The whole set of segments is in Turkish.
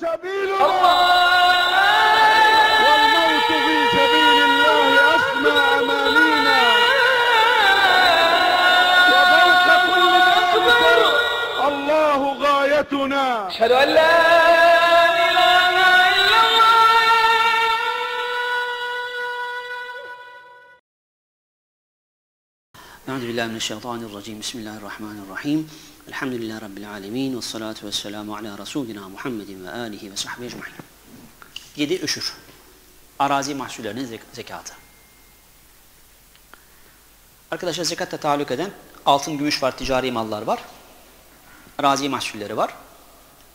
سبيل الله! والموت في سبيل الله أسمى أمانينا. وفوق كل ذلك الله غايتنا. أشهد أن لا إله إلا الله! أعوذ بالله من الشيطان الرجيم. بسم الله الرحمن الرحيم. Elhamdülillahi Rabbil Alemin ve salatu ve selamu ala Resulina Muhammedin ve alihi ve sahbihi ecmain. Yedi Üşür Arazi mahsullerinin zek zekatı. Arkadaşlar zekatta tahallük eden altın, gümüş var, ticari mallar var. Arazi mahsulleri var.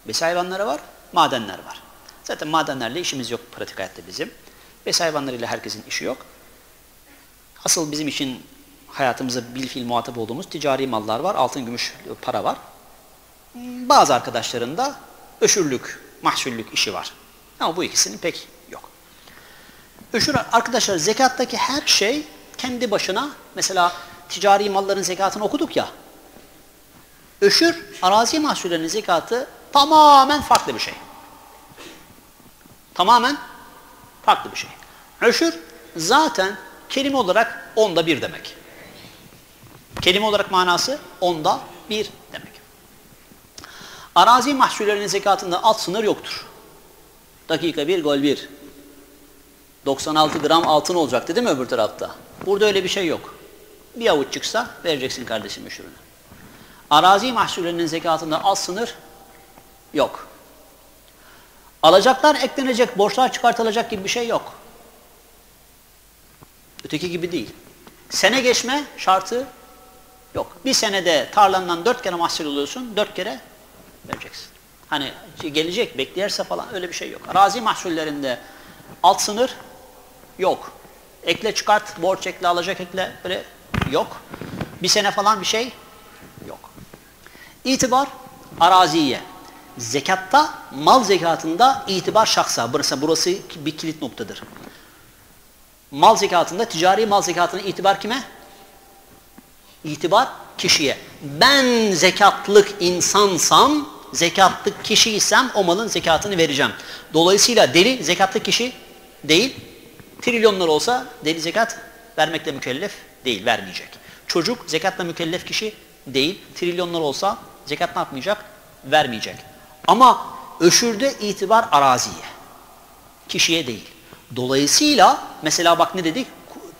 Besi hayvanları var, madenler var. Zaten madenlerle işimiz yok pratik hayatta bizim. Besi hayvanlarıyla herkesin işi yok. Asıl bizim için hayatımızda bil fiil muhatap olduğumuz ticari mallar var. Altın, gümüş, para var. Bazı arkadaşların da öşürlük, mahsullük işi var. Ama bu ikisinin pek yok. Öşür arkadaşlar zekattaki her şey kendi başına mesela ticari malların zekatını okuduk ya. Öşür arazi mahsullerinin zekatı tamamen farklı bir şey. Tamamen farklı bir şey. Öşür zaten kelime olarak onda bir demek. Kelime olarak manası onda bir demek. Arazi mahsullerinin zekatında alt sınır yoktur. Dakika bir, gol bir. 96 gram altın olacaktı değil mi öbür tarafta? Burada öyle bir şey yok. Bir avuç çıksa vereceksin kardeşim üşürünü. Arazi mahsullerinin zekatında alt sınır yok. Alacaklar eklenecek, borçlar çıkartılacak gibi bir şey yok. Öteki gibi değil. Sene geçme şartı yok. Bir senede tarlandan dört kere mahsul oluyorsun, dört kere vereceksin. Hani gelecek, bekleyerse falan öyle bir şey yok. Arazi mahsullerinde alt sınır yok. Ekle çıkart, borç ekle, alacak ekle böyle yok. Bir sene falan bir şey yok. İtibar araziye. Zekatta, mal zekatında itibar şahsa. Burası, burası bir kilit noktadır. Mal zekatında, ticari mal zekatında itibar kime? İtibar kişiye. Ben zekatlık insansam, zekatlık kişiysem o malın zekatını vereceğim. Dolayısıyla deli zekatlık kişi değil, trilyonlar olsa deli zekat vermekle mükellef değil, vermeyecek. Çocuk zekatla mükellef kişi değil, trilyonlar olsa zekat ne yapmayacak? Vermeyecek. Ama öşürde itibar araziye, kişiye değil. Dolayısıyla mesela bak ne dedik?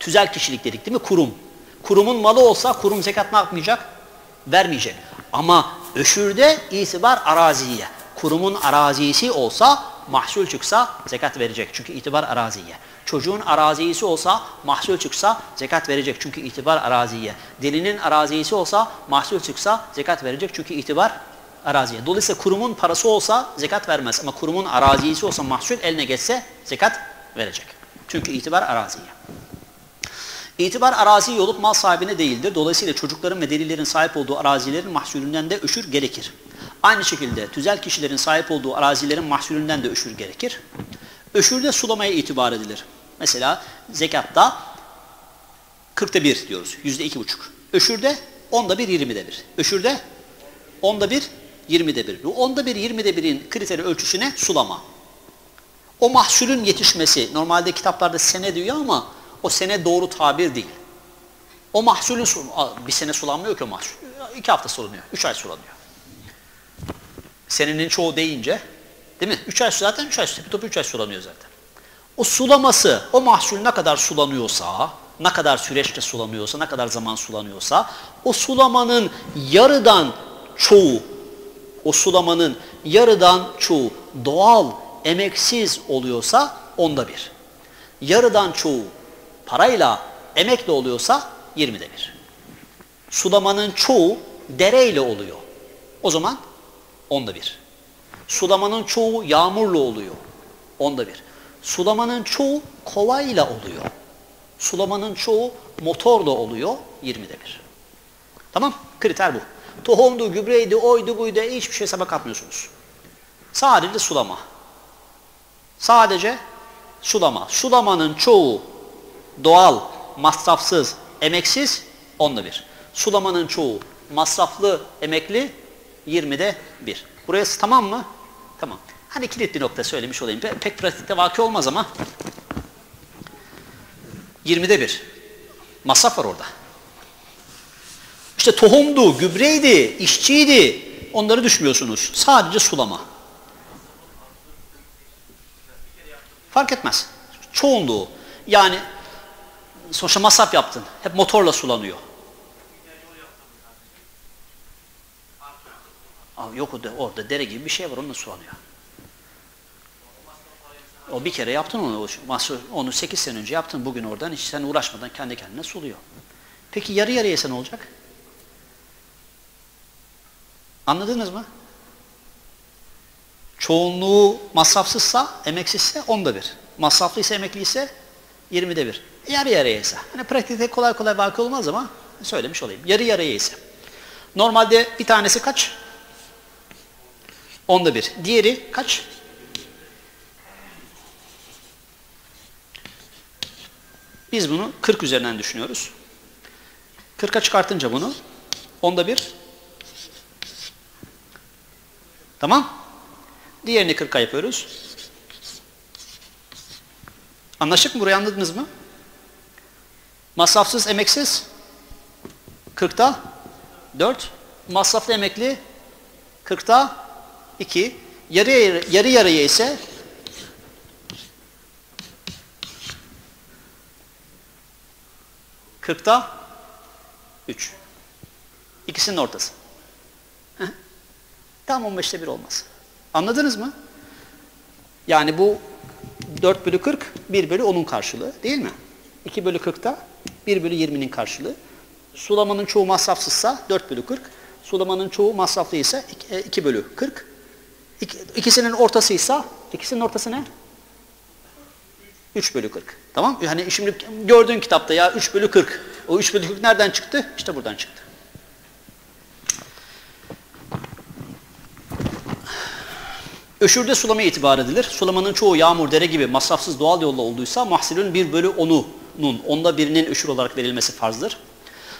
Tüzel kişilik dedik değil mi? Kurum. Kurumun malı olsa kurum zekat ne yapmayacak? Vermeyecek. Ama öşürde itibar araziye. Kurumun arazisi olsa mahsul çıksa zekat verecek. Çünkü itibar araziye. Çocuğun arazisi olsa mahsul çıksa zekat verecek. Çünkü itibar araziye. Delinin arazisi olsa mahsul çıksa zekat verecek. Çünkü itibar araziye. Dolayısıyla kurumun parası olsa zekat vermez. Ama kurumun arazisi olsa mahsul eline geçse zekat verecek. Çünkü itibar araziye. İtibar arazi olup mal sahibine değildir. Dolayısıyla çocukların ve delilerin sahip olduğu arazilerin mahsulünden de öşür gerekir. Aynı şekilde tüzel kişilerin sahip olduğu arazilerin mahsulünden de öşür gerekir. Öşürde sulamaya itibar edilir. Mesela zekatta 40'ta 1 diyoruz. Yüzde iki buçuk. Öşürde onda bir, yirmide bir. Öşürde onda bir, yirmide bir. Bu onda bir, yirmide birin kriteri ölçüsü ne? Sulama. O mahsulün yetişmesi, normalde kitaplarda sene diyor ama o sene doğru tabir değil. O mahsulün, bir sene sulanmıyor ki o mahsul. İki hafta sulanıyor, üç ay sulanıyor. Senenin çoğu deyince, değil mi? Üç ay zaten, üç ay, bir topu üç ay sulanıyor zaten. O sulaması, o mahsul ne kadar sulanıyorsa, ne kadar süreçte sulanıyorsa, ne kadar zaman sulanıyorsa, o sulamanın yarıdan çoğu, o sulamanın yarıdan çoğu doğal, emeksiz oluyorsa onda bir. Yarıdan çoğu parayla, emekle oluyorsa yirmide bir. Sulamanın çoğu dereyle oluyor. O zaman onda bir. Sulamanın çoğu yağmurla oluyor. Onda bir. Sulamanın çoğu kovayla oluyor. Sulamanın çoğu motorla oluyor. Yirmide bir. Tamam? Kriter bu. Tohumdu, gübreydi, oydu, buydu hiçbir şey hesaba katmıyorsunuz. Sadece sulama. Sadece sulama. Sulamanın çoğu doğal, masrafsız, emeksiz onda bir. Sulamanın çoğu masraflı, emekli 20'de bir. Burası tamam mı? Tamam. Hani kilit bir nokta söylemiş olayım. Pe- pek pratikte vaki olmaz ama 20'de bir. Masraf var orada. İşte tohumdu, gübreydi, işçiydi. Onları düşmüyorsunuz. Sadece sulama. Fark etmez. Çoğunluğu. Yani sonuçta masraf yaptın. Hep motorla sulanıyor. Aa, yok orada, orada dere gibi bir şey var onunla sulanıyor. O bir kere yaptın onu. Onu 8 sene önce yaptın. Bugün oradan hiç sen uğraşmadan kendi kendine suluyor. Peki yarı yarıya yese ne olacak? Anladınız mı? Çoğunluğu masrafsızsa, emeksizse onda bir. Masraflıysa, emekliyse 20'de bir. Yarı yarıya ise. Hani pratikte kolay kolay vakı olmaz ama söylemiş olayım. Yarı yarıya ise. Normalde bir tanesi kaç? Onda bir. Diğeri kaç? Biz bunu 40 üzerinden düşünüyoruz. 40'a çıkartınca bunu onda bir. Tamam? Diğerini 40'a yapıyoruz. Anlaştık mı? Burayı anladınız mı? Masrafsız, emeksiz 40'ta 4. Masraflı emekli 40'ta 2. Yarı, yarı yarıya ise Kırkta üç. İkisinin ortası. Tam 15'te bir olmaz. Anladınız mı? Yani bu 4 bölü 40, 1 bölü 10'un karşılığı değil mi? 2 bölü 40'ta 1 bölü 20'nin karşılığı. Sulamanın çoğu masrafsızsa 4 bölü 40. Sulamanın çoğu masraflıysa 2 bölü 40. İk- İkisinin ortasıysa, ikisinin ortası ne? 3 bölü 40. Tamam Yani şimdi gördüğün kitapta ya 3 bölü 40. O 3 bölü 40 nereden çıktı? İşte buradan çıktı. Öşürde sulama itibar edilir. Sulamanın çoğu yağmur, dere gibi masrafsız doğal yolla olduysa mahsulün 1 bölü 10'unun, onda birinin öşür olarak verilmesi farzdır.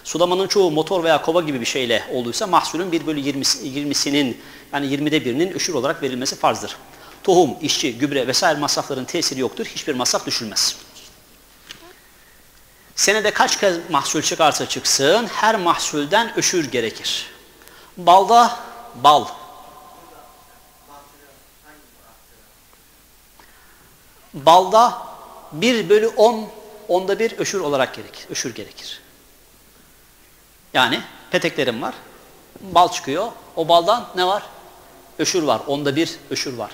Sulamanın çoğu motor veya kova gibi bir şeyle olduysa mahsulün 1 bölü 20'si 20'sinin yani 20'de birinin öşür olarak verilmesi farzdır. Tohum, işçi, gübre vesaire masrafların tesiri yoktur. Hiçbir masraf düşülmez. Senede kaç kez mahsul çıkarsa çıksın her mahsulden öşür gerekir. Balda bal. Balda 1 bölü 10 onda bir öşür olarak gerekir. Öşür gerekir. Yani peteklerim var. Bal çıkıyor. O baldan ne var? Öşür var. Onda bir öşür var.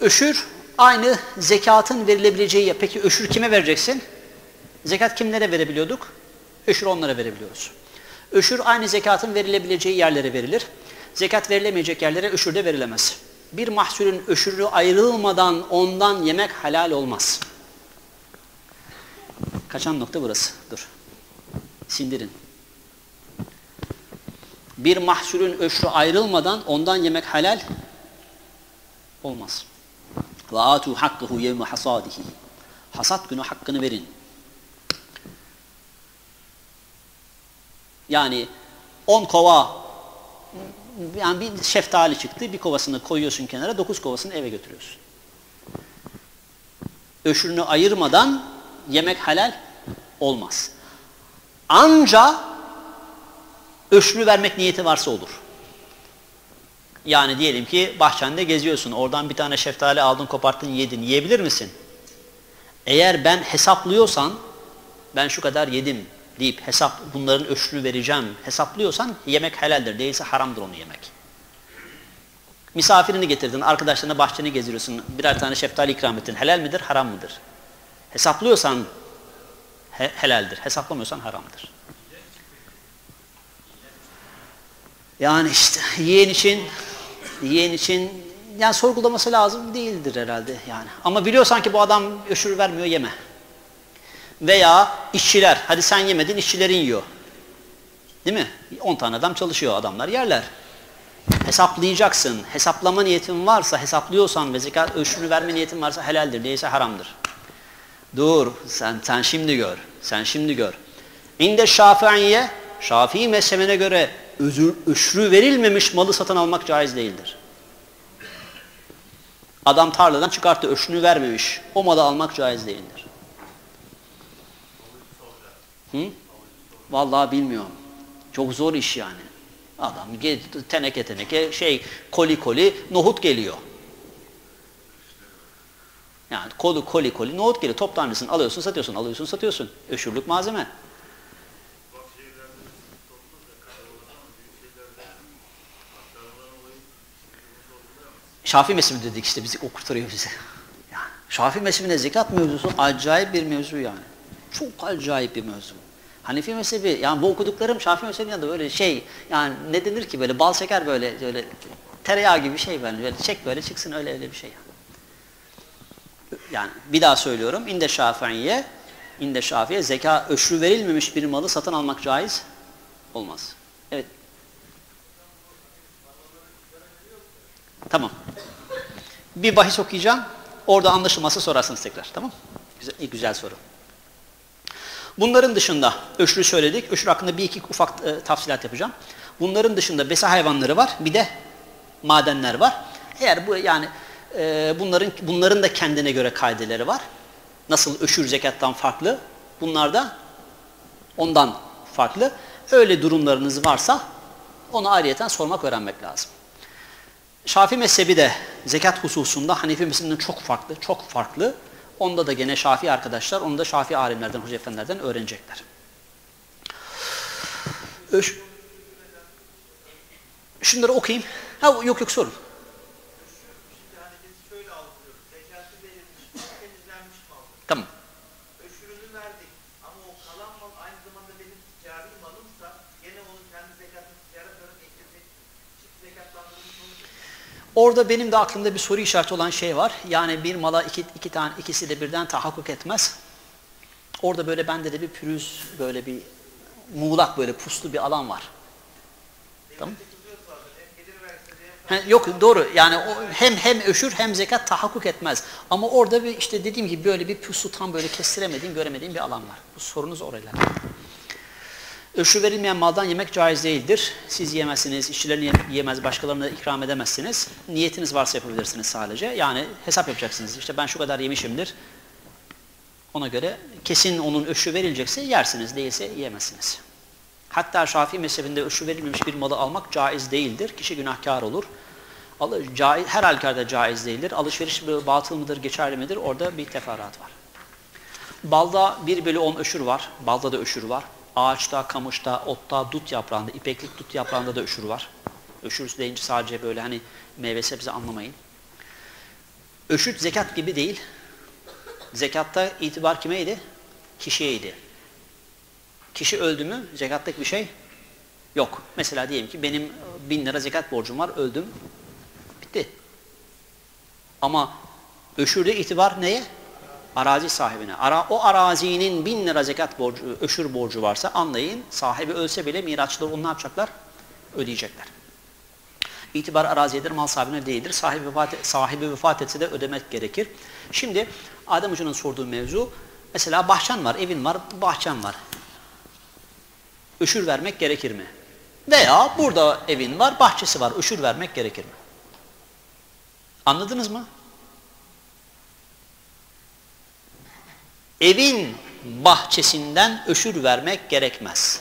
Öşür aynı zekatın verilebileceği. Peki öşür kime vereceksin? Zekat kimlere verebiliyorduk? Öşür onlara verebiliyoruz. Öşür aynı zekatın verilebileceği yerlere verilir. Zekat verilemeyecek yerlere öşür de verilemez. Bir mahsulün öşürü ayrılmadan ondan yemek halal olmaz. Kaçan nokta burası. Dur. Sindirin. Bir mahsulün öşrü ayrılmadan ondan yemek halal olmaz. Ve atu hakkahu yevme. Hasat günü hakkını verin. Yani 10 kova yani bir şeftali çıktı, bir kovasını koyuyorsun kenara, 9 kovasını eve götürüyorsun. Öşürünü ayırmadan yemek halal olmaz. Anca öşrü vermek niyeti varsa olur. Yani diyelim ki bahçende geziyorsun, oradan bir tane şeftali aldın, koparttın, yedin. Yiyebilir misin? Eğer ben hesaplıyorsan, ben şu kadar yedim deyip hesap bunların öşrü vereceğim hesaplıyorsan yemek helaldir. Değilse haramdır onu yemek. Misafirini getirdin, arkadaşlarına bahçeni gezdiriyorsun, birer tane şeftali ikram ettin. Helal midir, haram mıdır? Hesaplıyorsan he helaldir, hesaplamıyorsan haramdır. Yani işte yiyen için yiyen için yani sorgulaması lazım değildir herhalde yani. Ama biliyorsan ki bu adam öşür vermiyor yeme. Veya işçiler, hadi sen yemedin işçilerin yiyor. Değil mi? 10 tane adam çalışıyor adamlar yerler. Hesaplayacaksın. Hesaplama niyetin varsa, hesaplıyorsan ve zekat öşürü verme niyetin varsa helaldir, değilse haramdır. Dur, sen, sen şimdi gör. Sen şimdi gör. İnde Şafii'ye, Şafii mezhebine göre özür, öşrü verilmemiş malı satın almak caiz değildir. Adam tarladan çıkarttı, öşünü vermemiş. O malı almak caiz değildir. Hı? Vallahi bilmiyorum. Çok zor iş yani. Adam teneke teneke şey koli koli nohut geliyor. Yani koli koli koli nohut geliyor. Top tanesini alıyorsun satıyorsun, alıyorsun satıyorsun. Öşürlük malzeme. Şafii mezhebi dedik işte bizi o kurtarıyor bizi. Yani Şafii mezhebine zekat mevzusu acayip bir mevzu yani. Çok acayip bir mevzu. Hanefi mezhebi yani bu okuduklarım Şafii mezhebinin yanında böyle şey yani ne denir ki böyle bal şeker böyle böyle tereyağı gibi bir şey böyle, böyle çek böyle çıksın öyle öyle bir şey. Yani bir daha söylüyorum inde Şafii'ye inde Şafii'ye zeka öşrü verilmemiş bir malı satın almak caiz olmaz. Evet. Tamam. Bir bahis okuyacağım. Orada anlaşılması sorarsınız tekrar. Tamam Güzel, güzel soru. Bunların dışında öşrü söyledik. Öşrü hakkında bir iki ufak e, tafsilat yapacağım. Bunların dışında besa hayvanları var. Bir de madenler var. Eğer bu yani e, bunların bunların da kendine göre kaideleri var. Nasıl öşür zekattan farklı. Bunlar da ondan farklı. Öyle durumlarınız varsa onu ayrıyeten sormak öğrenmek lazım. Şafii mezhebi de zekat hususunda Hanefi mezhebinden çok farklı, çok farklı. Onda da gene Şafii arkadaşlar, onu da Şafii alimlerden, hoca efendilerden öğrenecekler. Öş... Şunları okuyayım. Ha yok yok sorun. Tamam. Öşürünü verdik. Ama o kalan mal aynı zamanda benim ticari malımsa gene onun kendi zekatını ticaret olarak eklemek çift zekatlandırılmış olur. Orada benim de aklımda bir soru işareti olan şey var. Yani bir mala iki, iki tane ikisi de birden tahakkuk etmez. Orada böyle bende de bir pürüz, böyle bir muğlak böyle puslu bir alan var. Tamam. He, yok doğru yani o hem hem öşür hem zekat tahakkuk etmez. Ama orada bir işte dediğim gibi böyle bir pusu tam böyle kestiremediğim göremediğim bir alan var. Bu sorunuz orayla. Öşür verilmeyen maldan yemek caiz değildir. Siz yemezsiniz, işçilerin yemez, başkalarına ikram edemezsiniz. Niyetiniz varsa yapabilirsiniz sadece. Yani hesap yapacaksınız. İşte ben şu kadar yemişimdir. Ona göre kesin onun öşü verilecekse yersiniz, değilse yiyemezsiniz. Hatta Şafii mezhebinde öşü verilmemiş bir malı almak caiz değildir. Kişi günahkar olur. Her halükarda caiz değildir. Alışveriş batıl mıdır, geçerli midir? Orada bir teferruat var. Balda 1 bölü 10 öşür var. Balda da öşür var. Ağaçta, kamışta, otta, dut yaprağında, ipeklik dut yaprağında da öşür var. Öşür deyince sadece böyle hani meyve sebze anlamayın. Öşüt zekat gibi değil. Zekatta itibar kimeydi? Kişiyeydi. Kişi öldü mü zekattaki bir şey yok. Mesela diyelim ki benim bin lira zekat borcum var öldüm. Bitti. Ama öşürde itibar neye? Arazi sahibine. Ara, o arazinin bin lira zekat borcu, öşür borcu varsa anlayın sahibi ölse bile miraçları onu ne yapacaklar? Ödeyecekler. İtibar araziyedir, mal sahibine değildir. Sahibi vefat, sahibi vefat etse de ödemek gerekir. Şimdi Adem Hoca'nın sorduğu mevzu, mesela bahçen var, evin var, bahçen var. Öşür vermek gerekir mi? Veya burada evin var, bahçesi var, öşür vermek gerekir mi? Anladınız mı? Evin bahçesinden öşür vermek gerekmez.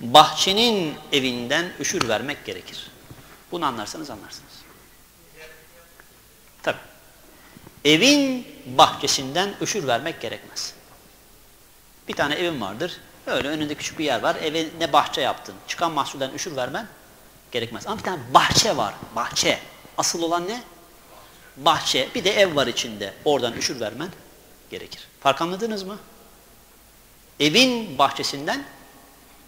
Bahçenin evinden öşür vermek gerekir. Bunu anlarsanız anlarsınız. Tabi. Evin bahçesinden öşür vermek gerekmez. Bir tane evim vardır. Öyle önünde küçük bir yer var. Eve ne bahçe yaptın. Çıkan mahsulden öşür vermen gerekmez. Ama bir tane bahçe var. Bahçe. Asıl olan ne? Bahçe. Bir de ev var içinde. Oradan öşür vermen gerekir. Fark anladınız mı? Evin bahçesinden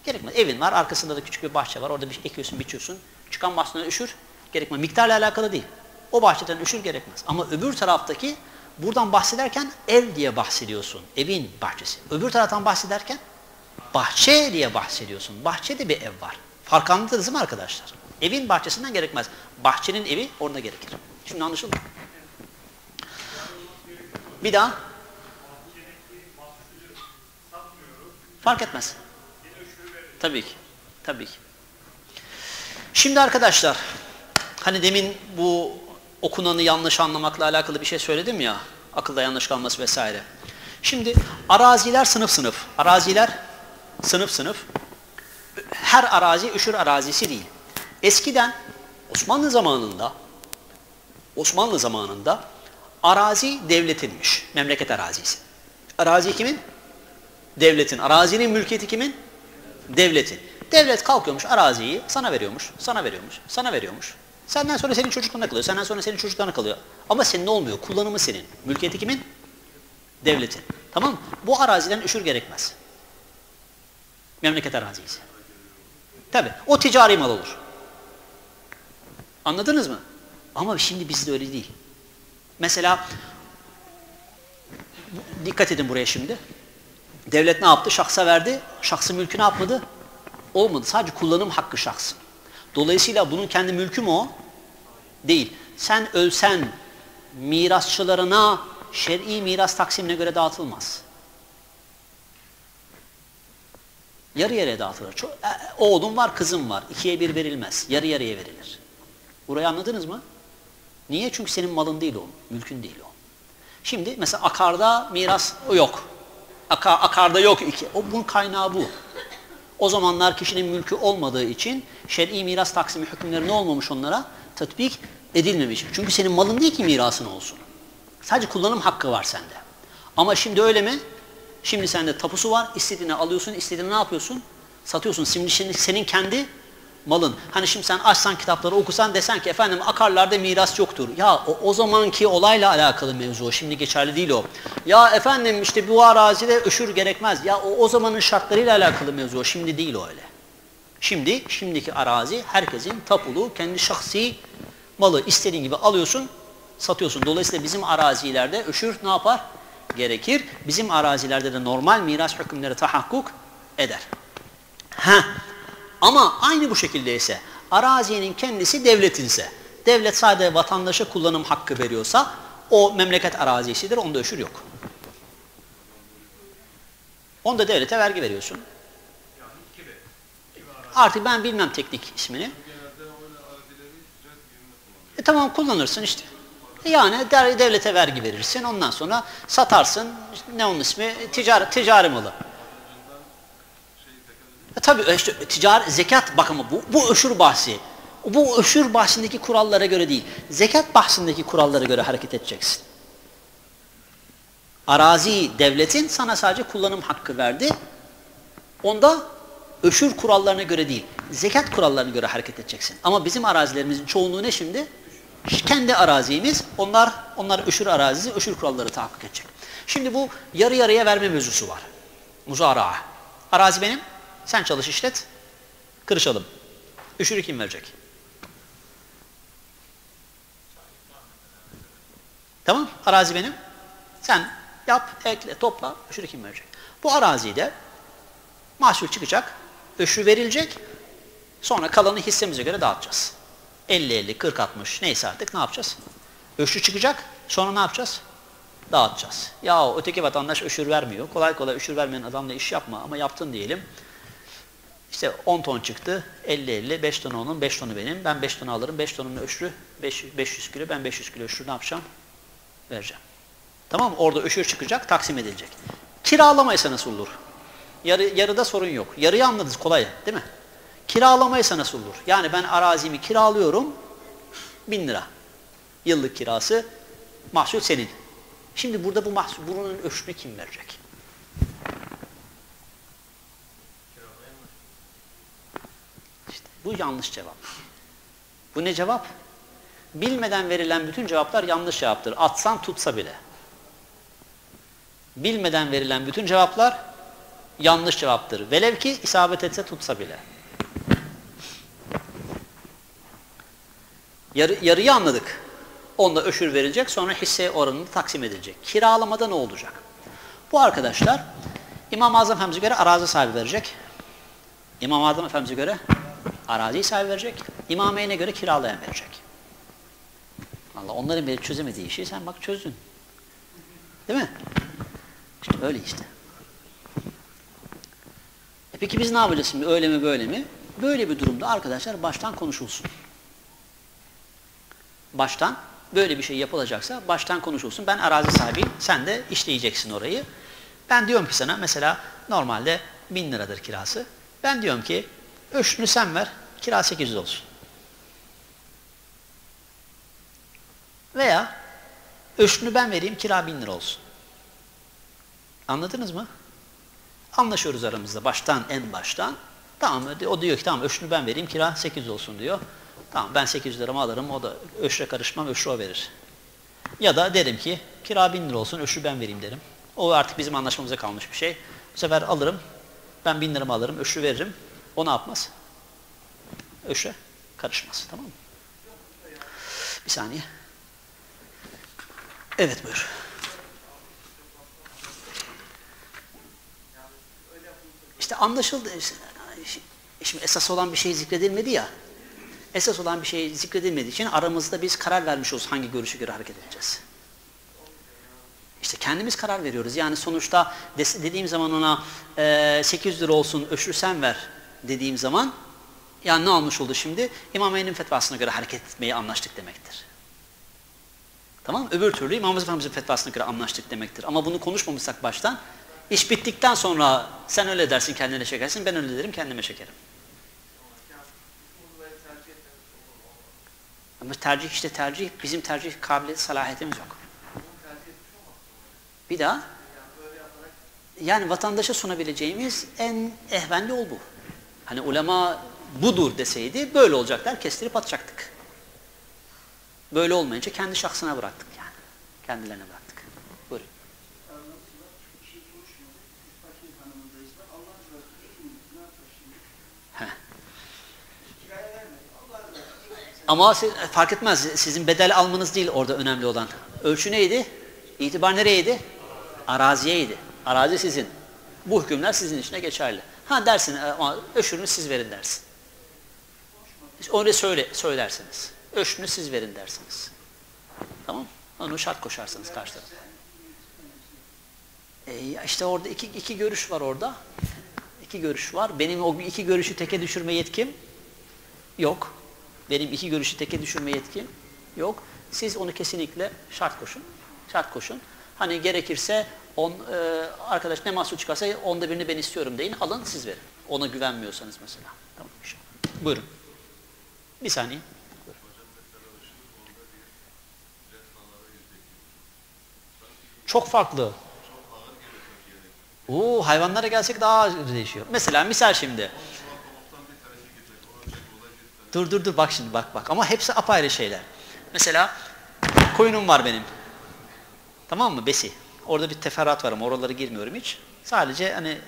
gerekmez. Evin var, arkasında da küçük bir bahçe var. Orada bir ekiyorsun, biçiyorsun. Çıkan mahsulden üşür gerekmez. Miktarla alakalı değil. O bahçeden üşür gerekmez. Ama öbür taraftaki buradan bahsederken ev diye bahsediyorsun. Evin bahçesi. Öbür taraftan bahsederken bahçe diye bahsediyorsun. Bahçede bir ev var. Fark anladınız mı arkadaşlar? Evin bahçesinden gerekmez. Bahçenin evi orada gerekir. Şimdi anlaşıldı mı? Bir daha. Fark etmez. Tabii ki. Tabii ki. Şimdi arkadaşlar, hani demin bu okunanı yanlış anlamakla alakalı bir şey söyledim ya. Akılda yanlış kalması vesaire. Şimdi araziler sınıf sınıf. Araziler sınıf sınıf. Her arazi üşür arazisi değil. Eskiden Osmanlı zamanında Osmanlı zamanında arazi devletinmiş. Memleket arazisi. Arazi kimin? Devletin. Arazinin mülkiyeti kimin? Devletin. Devlet kalkıyormuş araziyi sana veriyormuş, sana veriyormuş, sana veriyormuş. Senden sonra senin çocuklarına kalıyor, senden sonra senin çocuklarına kalıyor. Ama senin olmuyor, kullanımı senin. Mülkiyeti kimin? Devletin. Tamam mı? Bu araziden üşür gerekmez. Memleket arazisi. Tabi. O ticari mal olur. Anladınız mı? Ama şimdi bizde öyle değil. Mesela dikkat edin buraya şimdi. Devlet ne yaptı? Şahsa verdi. Şahsı mülkü ne yapmadı? Olmadı. Sadece kullanım hakkı şahsın. Dolayısıyla bunun kendi mülkü mü o? Değil. Sen ölsen mirasçılarına şer'i miras taksimine göre dağıtılmaz. Yarı yarıya dağıtılır. Çok, e, oğlum var, kızım var. İkiye bir verilmez. Yarı yarıya verilir. Burayı anladınız mı? Niye? Çünkü senin malın değil o. Mülkün değil o. Şimdi mesela akarda miras yok. Aka, akarda yok iki. O bunun kaynağı bu. O zamanlar kişinin mülkü olmadığı için şer'i miras taksimi hükümleri ne olmamış onlara? Tatbik edilmemiş. Çünkü senin malın değil ki mirasın olsun. Sadece kullanım hakkı var sende. Ama şimdi öyle mi? Şimdi sende tapusu var. istediğini alıyorsun, istediğini ne yapıyorsun? Satıyorsun. Şimdi, senin kendi malın. Hani şimdi sen açsan kitapları okusan desen ki efendim akarlarda miras yoktur. Ya o, o zamanki olayla alakalı mevzu. Şimdi geçerli değil o. Ya efendim işte bu arazide öşür gerekmez. Ya o, o zamanın şartlarıyla alakalı mevzu. Şimdi değil o öyle. Şimdi şimdiki arazi herkesin tapulu, kendi şahsi malı istediğin gibi alıyorsun, satıyorsun. Dolayısıyla bizim arazilerde öşür ne yapar? Gerekir. Bizim arazilerde de normal miras hükümleri tahakkuk eder. Ha. Ama aynı bu şekilde ise arazinin kendisi devletinse, devlet sadece vatandaşa kullanım hakkı veriyorsa o memleket arazisidir, onda öşür yok. Onda devlete vergi veriyorsun. Artık ben bilmem teknik ismini. E tamam kullanırsın işte. E yani devlete vergi verirsin, ondan sonra satarsın, ne onun ismi, ticari, ticari malı. E tabi işte ticari, zekat bakın bu, bu öşür bahsi. Bu öşür bahsindeki kurallara göre değil, zekat bahsindeki kurallara göre hareket edeceksin. Arazi devletin sana sadece kullanım hakkı verdi. Onda öşür kurallarına göre değil, zekat kurallarına göre hareket edeceksin. Ama bizim arazilerimizin çoğunluğu ne şimdi? Kendi arazimiz, onlar onlar öşür arazisi, öşür kuralları tahakkuk edecek. Şimdi bu yarı yarıya verme mevzusu var. Muzara'a. Arazi benim, sen çalış işlet, kırışalım. Öşürü kim verecek? Tamam, arazi benim. Sen yap, ekle, topla, öşürü kim verecek? Bu arazide mahsul çıkacak, öşür verilecek, sonra kalanı hissemize göre dağıtacağız. 50-50, 40-60 neyse artık ne yapacağız? Öşür çıkacak, sonra ne yapacağız? Dağıtacağız. Ya öteki vatandaş öşür vermiyor. Kolay kolay öşür vermeyen adamla iş yapma ama yaptın diyelim. İşte 10 ton çıktı, 50-50, 5 ton onun, 5 tonu benim. Ben 5 tonu alırım, 5 tonun öşrü, 500, 500 kilo, ben 500 kilo öşrü ne yapacağım? Vereceğim. Tamam mı? Orada öşür çıkacak, taksim edilecek. Kiralamaysa nasıl olur? Yarı, yarıda sorun yok. Yarıyı anladınız kolay değil mi? Kiralamaysa nasıl olur? Yani ben arazimi kiralıyorum, bin lira. Yıllık kirası, mahsul senin. Şimdi burada bu mahsul, bunun öşrünü kim verecek? Bu yanlış cevap. Bu ne cevap? Bilmeden verilen bütün cevaplar yanlış cevaptır. Atsan tutsa bile. Bilmeden verilen bütün cevaplar yanlış cevaptır. Velev ki isabet etse tutsa bile. Yarı, yarıyı anladık. Onda öşür verilecek sonra hisse oranını taksim edilecek. Kiralamada ne olacak? Bu arkadaşlar İmam-ı Azam Efendimiz'e göre arazi sahibi verecek. İmam-ı Azam Efendimiz'e göre arazi sahibi verecek. İmameyn'e göre kiralayan verecek. Allah onların bile çözemediği işi sen bak çözdün. Değil mi? İşte öyle işte. E peki biz ne yapacağız şimdi? Öyle mi böyle mi? Böyle bir durumda arkadaşlar baştan konuşulsun. Baştan böyle bir şey yapılacaksa baştan konuşulsun. Ben arazi sahibiyim, sen de işleyeceksin orayı. Ben diyorum ki sana mesela normalde 1000 liradır kirası. Ben diyorum ki öşünü sen ver, kira 800 olsun. Veya öşünü ben vereyim, kira 1000 lira olsun. Anladınız mı? Anlaşıyoruz aramızda baştan, en baştan. Tamam, o diyor ki tamam öşünü ben vereyim, kira 800 olsun diyor. Tamam ben 800 liramı alırım, o da öşre karışmam, öşre o verir. Ya da derim ki kira 1000 lira olsun, öşrü ben vereyim derim. O artık bizim anlaşmamıza kalmış bir şey. Bu sefer alırım, ben 1000 liramı alırım, öşrü veririm. O ne yapmaz? Öşre karışmaz, tamam mı? Bir saniye. Evet buyur. İşte anlaşıldı. Şimdi esas olan bir şey zikredilmedi ya. Esas olan bir şey zikredilmediği için aramızda biz karar vermiş oluruz hangi görüşe göre hareket edeceğiz. İşte kendimiz karar veriyoruz. Yani sonuçta dediğim zaman ona e, 800 lira olsun öşrü ver dediğim zaman yani ne olmuş oldu şimdi? İmam Eyn'in fetvasına göre hareket etmeyi anlaştık demektir. Tamam? Öbür türlü İmam Efendimiz'in fetvasına göre anlaştık demektir. Ama bunu konuşmamışsak baştan iş bittikten sonra sen öyle dersin kendine çekersin ben öyle derim kendime çekerim. Ama tercih işte tercih bizim tercih kabiliyet salahiyetimiz yok. Bir daha yani vatandaşa sunabileceğimiz en ehvenli ol bu. Hani ulema budur deseydi böyle olacaklar kestirip atacaktık. Böyle olmayınca kendi şahsına bıraktık yani. Kendilerine bıraktık. Buyurun. Ama siz, fark etmez. Sizin bedel almanız değil orada önemli olan. Ölçü neydi? İtibar nereydi? Araziyeydi. Arazi sizin. Bu hükümler sizin içine geçerli. Ha dersin ama öşürünü siz verin dersin. Onu söyle, söylersiniz. Öşünü siz verin dersiniz. Tamam Onu şart koşarsınız karşı tarafa. E işte orada iki, iki görüş var orada. İki görüş var. Benim o iki görüşü teke düşürme yetkim yok. Benim iki görüşü teke düşürme yetkim yok. Siz onu kesinlikle şart koşun. Şart koşun. Hani gerekirse on, e, arkadaş ne mahsul çıkarsa onda birini ben istiyorum deyin. Alın siz verin. Ona güvenmiyorsanız mesela. Tamam inşallah. Buyurun. Bir saniye. Çok farklı. Oo, hayvanlara gelsek daha az değişiyor. Mesela misal şimdi. Dur dur dur bak şimdi bak bak. Ama hepsi apayrı şeyler. Mesela koyunum var benim. Tamam mı? Besi. Orada bir teferruat var ama oralara girmiyorum hiç. Sadece hani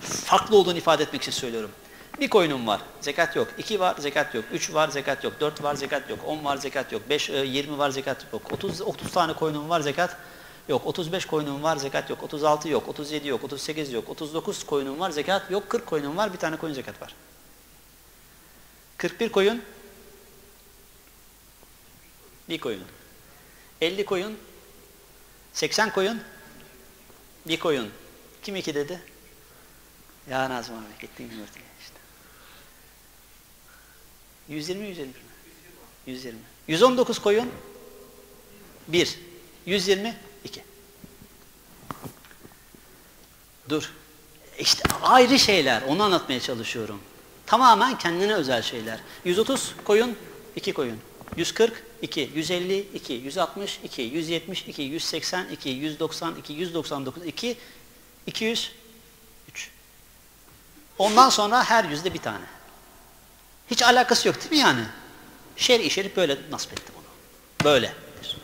farklı olduğunu ifade etmek için söylüyorum. Bir koyunum var, zekat yok. İki var, zekat yok. Üç var, zekat yok. Dört var, zekat yok. On var, zekat yok. Beş, e, yirmi var, zekat yok. Otuz, otuz tane koyunum var, zekat yok. Otuz beş koyunum var, zekat yok. Otuz altı yok. Otuz yedi yok. Otuz sekiz yok. Otuz dokuz koyunum var, zekat yok. Kırk koyunum var, bir tane koyun zekat var. Kırk bir koyun, bir koyun. Elli koyun, seksen koyun, bir koyun. Kim iki dedi? Ya Nazım abi gittin yumurtaya işte. 120 120 mi? 120. 119 koyun 1. 120 2. Dur. İşte ayrı şeyler. Onu anlatmaya çalışıyorum. Tamamen kendine özel şeyler. 130 koyun 2 koyun. 140 2, 152, 162, 172, 182, 192, 199, 2, 200 Ondan sonra her yüzde bir tane. Hiç alakası yok değil mi yani? Şer'i şerif böyle nasip etti bunu. Böyledir.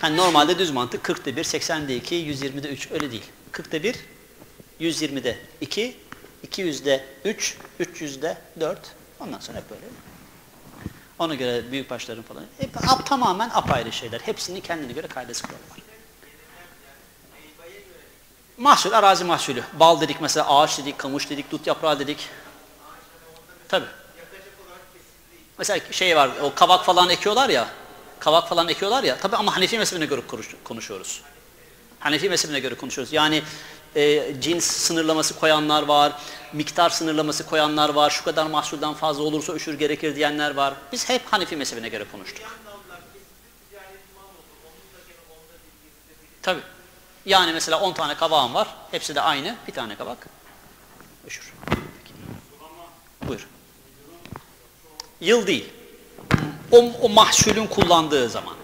Hani normalde düz mantık 40'da 1, 80'de 2, 120'de 3 öyle değil. 40'da 1, 120'de 2, 200'de 3, 300'de 4. Ondan sonra hep böyle. Ona göre büyük başların falan. Hep tamamen apayrı şeyler. Hepsinin kendine göre kaidesi kuralı var. Mahsul, arazi mahsulü. Bal dedik mesela, ağaç dedik, kamış dedik, dut yaprağı dedik. Tabi. Mesela şey var, o kavak falan ekiyorlar ya, kavak falan ekiyorlar ya, tabi ama Hanefi mezhebine göre konuşuyoruz. Hanefi mezhebine göre konuşuyoruz. Yani e, cins sınırlaması koyanlar var, miktar sınırlaması koyanlar var, şu kadar mahsulden fazla olursa öşür gerekir diyenler var. Biz hep Hanefi mezhebine göre konuştuk. Tabi. Yani mesela 10 tane kabağım var. Hepsi de aynı. Bir tane kabak. Öşür. Buyur. Yıl değil. O, o mahsulün kullandığı zaman.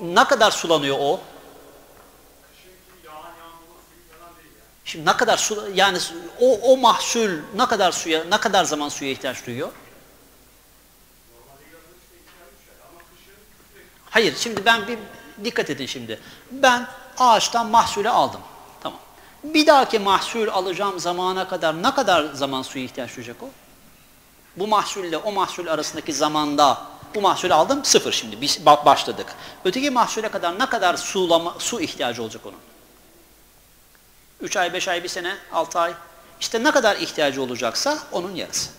Ne kadar sulanıyor o? Şimdi ne kadar su yani o o mahsul ne kadar suya ne kadar zaman suya ihtiyaç duyuyor? Hayır şimdi ben bir dikkat edin şimdi. Ben ağaçtan mahsulü aldım. Tamam. Bir dahaki mahsul alacağım zamana kadar ne kadar zaman suya ihtiyaç duyacak o? Bu mahsulle o mahsul arasındaki zamanda bu mahsulü aldım sıfır şimdi biz ba- başladık. Öteki mahsule kadar ne kadar sulama, su ihtiyacı olacak onun? 3 ay, 5 ay, 1 sene, 6 ay. İşte ne kadar ihtiyacı olacaksa onun yarısı.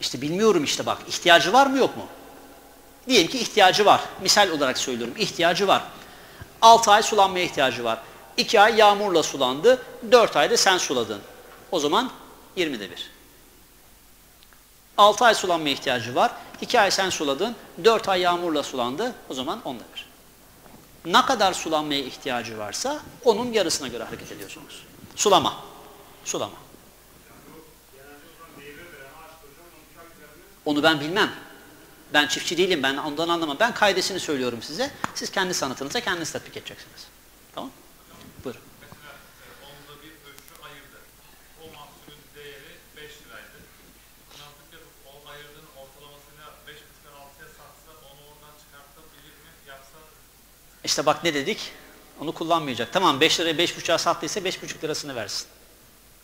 İşte bilmiyorum işte bak ihtiyacı var mı yok mu? Diyelim ki ihtiyacı var. Misal olarak söylüyorum ihtiyacı var. 6 ay sulanmaya ihtiyacı var. 2 ay yağmurla sulandı. 4 ayda sen suladın. O zaman 20'de bir. 6 ay sulanmaya ihtiyacı var. 2 ay sen suladın. 4 ay yağmurla sulandı. O zaman 10'da bir. Ne kadar sulanmaya ihtiyacı varsa onun yarısına göre hareket ediyorsunuz. Sulama. Sulama. Onu ben bilmem. Ben çiftçi değilim. Ben ondan anlamam. Ben kaidesini söylüyorum size. Siz kendi sanatınıza kendiniz tatbik edeceksiniz. Tamam? Buyurun. Mesela e, onda bir ölçü ayırdı. O mahsulün değeri 5 liraydı. Mantık yapıp o ayırdığın ortalamasıyla 5,5'tan 6'ya satsa onu oradan çıkartabilir mi? Yapsa İşte bak ne dedik? Onu kullanmayacak. Tamam 5 liraya 5,5'a sattıysa 5,5 lirasını versin.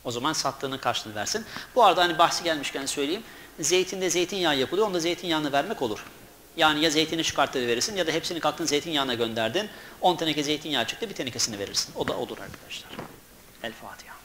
O zaman sattığının karşılığını versin. Bu arada hani bahsi gelmişken söyleyeyim. Zeytinde zeytinyağı yapılıyor. Onda zeytinyağını vermek olur. Yani ya zeytini çıkarttı verirsin ya da hepsini kalktın zeytinyağına gönderdin. 10 teneke zeytinyağı çıktı bir tenekesini verirsin. O da olur arkadaşlar. El Fatiha.